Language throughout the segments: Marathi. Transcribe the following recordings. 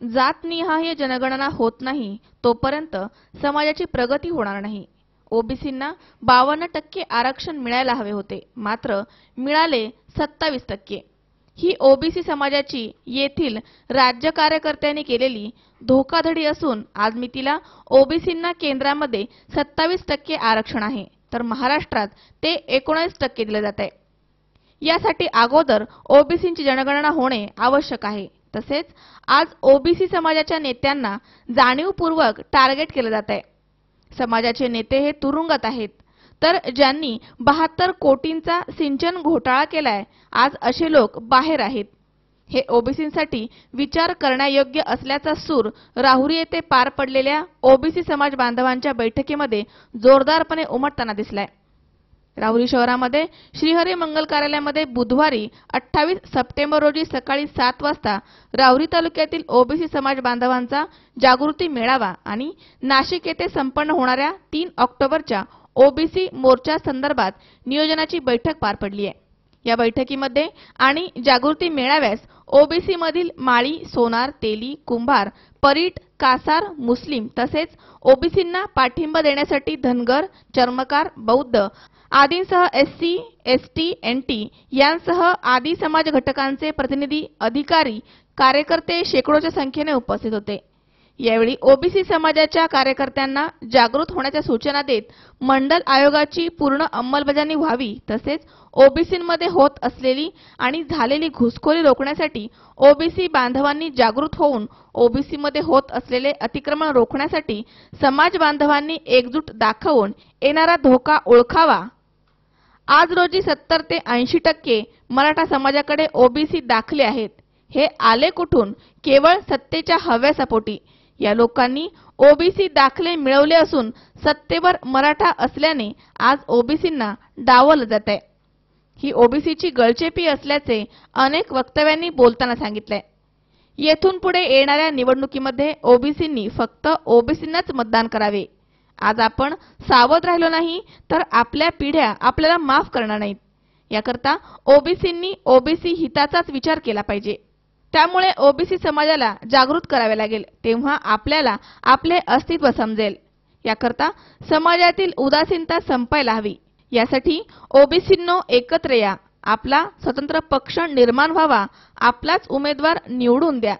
जातनिहाय जनगणना होत नाही तोपर्यंत समाजाची प्रगती होणार नाही. ओबीसींना बावन्न टक्के आरक्षण मिळायला हवे होते मात्र मिळाले सत्तावीस टक्के. ही ओबीसी समाजाची येथील राज्य कार्यकर्त्यांनी केलेली धोकाधडी असून आज मी तिला ओबीसींना केंद्रामध्ये सत्तावीस टक्के आरक्षण आहे तर महाराष्ट्रात ते एकोणीस टक्के दिले जात आहे यासाठी अगोदर ओबीसींची जनगणना होणे आवश्यक आहे. तसेच आज ओबीसी समाजाच्या नेत्यांना जाणीवपूर्वक टार्गेट केलं जात आहे. समाजाचे नेते हे तुरुंगात आहेत. तर ज्यांनी बहात्तर कोटींचा सिंचन घोटाळा केलाय आज असे लोक बाहेर आहेत. हे ओबीसींसाठी विचार करण्यायोग्य असल्याचा सूर राहुरी येथे पार पडलेल्या ओबीसी समाज बांधवांच्या बैठकीमध्ये जोरदारपणे उमटताना दिसलाय. राहुरी शहरामध्ये श्रीहरी मंगल कार्यालयामध्ये बुधवारी अठ्ठावीस सप्टेंबर रोजी सकाळी सात वाजता राहुरी तालुक्यातील ओबीसी समाज बांधवांचा जागृती मेळावा आणि नाशिक येथे संपन्न होणाऱ्या तीन ऑक्टोबरच्या ओबीसी मोर्चा संदर्भात नियोजनाची बैठक पार पडली आहे. या बैठकीमध्ये आणि जागृती मेळाव्यास ओबीसी मधील माळी सोनार तेली कुंभार परीट कासार मुस्लिम तसेच ओबीसींना पाठिंबा देण्यासाठी धनगर चर्मकार बौद्ध आदींसह एससी एसटी एनटी यांसह आदी समाज घटकांचे प्रतिनिधी अधिकारी कार्यकर्ते शेकडोच्या संख्येने उपस्थित होते. यावेळी ओबीसी समाजाच्या कार्यकर्त्यांना जागृत होण्याच्या सूचना देत मंडल आयोगाची पूर्ण अंमलबजावणी व्हावी तसेच ओबीसींमध्ये होत असलेली आणि झालेली घुसखोरी रोखण्यासाठी ओबीसी बांधवांनी जागृत होऊन ओबीसीमध्ये होत असलेले अतिक्रमण रोखण्यासाठी समाज बांधवांनी एकजूट दाखवून येणारा धोका ओळखावा आज रोजी सत्तर ते ऐंशी टक्के मराठा समाजाकडे ओबीसी दाखले आहेत. हे आले कुठून? केवळ सत्तेच्या हव्यासापोटी. या लोकांनी ओबीसी दाखले मिळवले असून सत्तेवर मराठा असल्याने आज ओबीसींना डावलं जात आहे ही ओबीसीची गळचेपी असल्याचे अनेक वक्तव्यांनी बोलताना सांगितलंय. येथून पुढे येणाऱ्या निवडणुकीमध्ये ओबीसींनी फक्त ओबीसींनाच मतदान करावे. आज आपण सावध राहिलो नाही तर आपल्या पिढ्या आपल्याला माफ करणार नाहीत. याकरता ओबीसींनी ओबीसी हिताचाच विचार केला पाहिजे. त्यामुळे ओबीसी समाजाला जागृत करावे लागेल तेव्हा आपल्याला आपले अस्तित्व समजेल. याकरता समाजातील उदासीनता संपायला हवी. यासाठी ओबीसींनो एकत्र या. आपला स्वतंत्र पक्ष निर्माण व्हावा आपलाच उमेदवार निवडून द्या.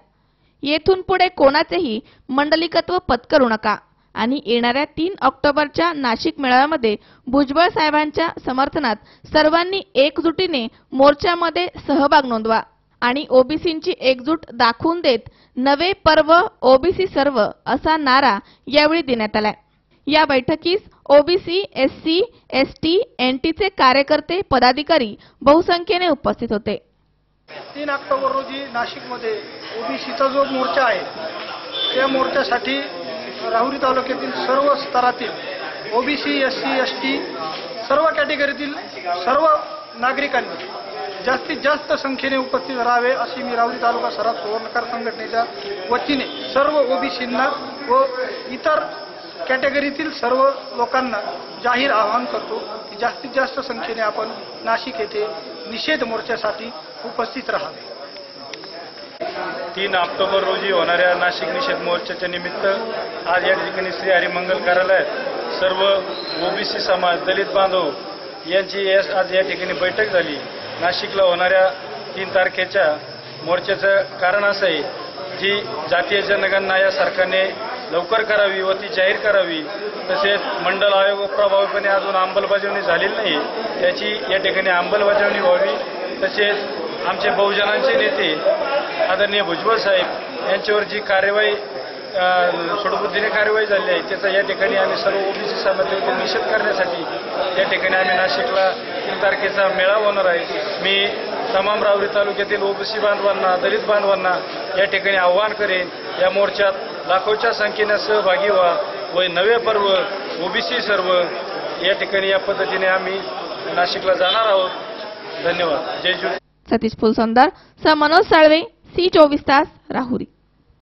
येथून पुढे कोणाचेही मंडलिकत्व पत्करू नका. आणि येणाऱ्या तीन ऑक्टोबरच्या नाशिक मेळाव्यामध्ये भुजबळ साहेबांच्या समर्थनात सर्वांनी एकजुटीने मोर्चामध्ये सहभाग नोंदवा आणि ओबीसींची एकजूट दाखवून देत नवे पर्व ओबीसी सर्व असा नारा यावेळी देण्यात आलाय. या बैठकीस ओबीसी एससी एसटी एनटीचे कार्यकर्ते पदाधिकारी बहुसंख्येने उपस्थित होते. तीन ऑक्टोबर रोजी नाशिकमध्ये ओबीसीचा जो मोर्चा आहे त्या मोर्चासाठी राहुरी तालुक्यातील सर्व स्तरातील OBC S C S T सर्व कॅटेगरीतील सर्व नागरिकांनी जास्तीत जास्त संख्येने उपस्थित राहावे अशी मी राहुरी तालुका सराफ सुवर्णकार संघटनेच्या वतीने सर्व ओबीसींना व इतर कॅटेगरीतील सर्व लोकांना जाहीर आवाहन करतो की जास्तीत जास्त संख्येने आपण नाशिक येथे निषेध मोर्चासाठी उपस्थित राहावे. तीन ऑक्टोबर रोजी होणाऱ्या नाशिक निषेध मोर्चाच्या निमित्त आज या ठिकाणी श्री हरिमंगल कार्यालयात सर्व ओबीसी समाज दलित बांधव यांची आज या ठिकाणी बैठक झाली. नाशिकला होणाऱ्या तीन तारखेच्या मोर्चाचं कारण असं आहे जी जातीय जनगणना या सरकारने लवकर करावी व ती जाहीर करावी. तसेच मंडल आयोग प्रभावीपणे अजून अंमलबजावणी झालेली नाही. त्याची या ठिकाणी अंमलबजावणी व्हावी. तसेच आमचे बहुजनांचे नेते आदरणीय भुजबळ साहेब यांच्यावर जी कार्यवाही सोडबुद्धीने सुडबुद्धीने कार्यवाही झाली आहे त्याचा या ठिकाणी आम्ही सर्व ओबीसी समाजाचा निषेध करण्यासाठी या ठिकाणी आम्ही नाशिकला तीन तारखेचा मेळावा होणार आहे. मी तमाम रावरी तालुक्यातील ओबीसी बांधवांना दलित बांधवांना या ठिकाणी आव्हान करेन. या मोर्चात लाखोच्या संख्येने सहभागी व्हा. व नवे पर्व ओबीसी सर्व. या ठिकाणी या पद्धतीने आम्ही नाशिकला जाणार आहोत. धन्यवाद. जय जु सतीश फुलसंदार सा मनोज साळवे. सी चोवीस तास राहुरी